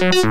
Thank you.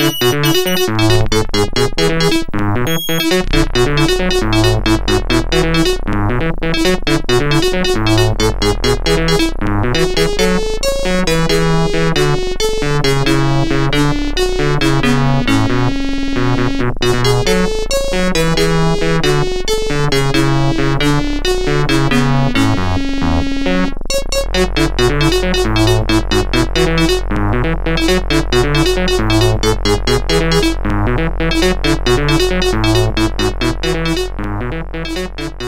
Ella se llama Thank you.